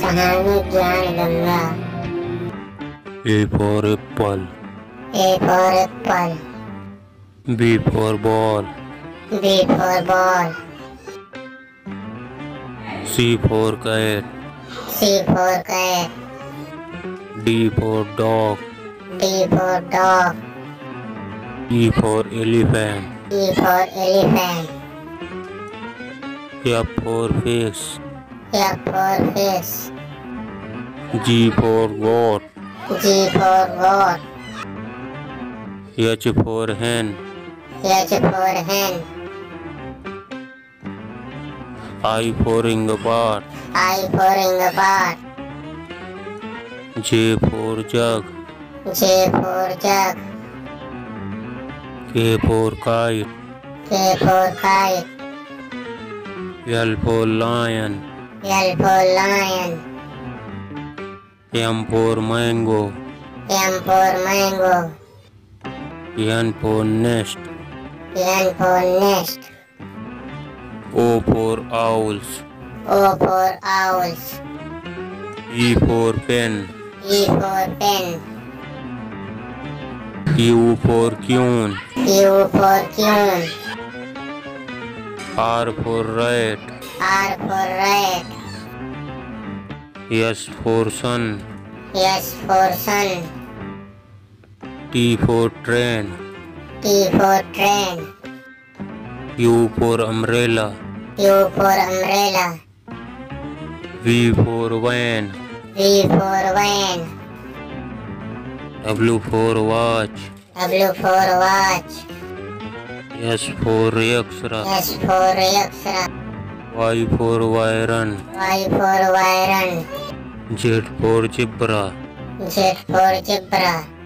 सहानी ज्ञान Ganga A for apple, A for apple B for ball, B for ball C for cat, C for cat D for dog, D for dog E for elephant, E for elephant F for fish, F for fish G for goat, G for goat H for hen, H for hen I for inglebat, I for inglebat J for jug, J for jug K for kite, K for kite L for lion, L for lion M for mango, M for mango N for nest, N for nest O for owls, O for owls E for pen, E for pen Q for queen, Q for queen R for rat, R for rat S for sun, Yes for sun T for train, T for train. U for umbrella, U for umbrella. V for van, V for van. W for watch, W for watch. S for extra, S for extra Y for iron, Y for iron Z for zebra, Z for zebra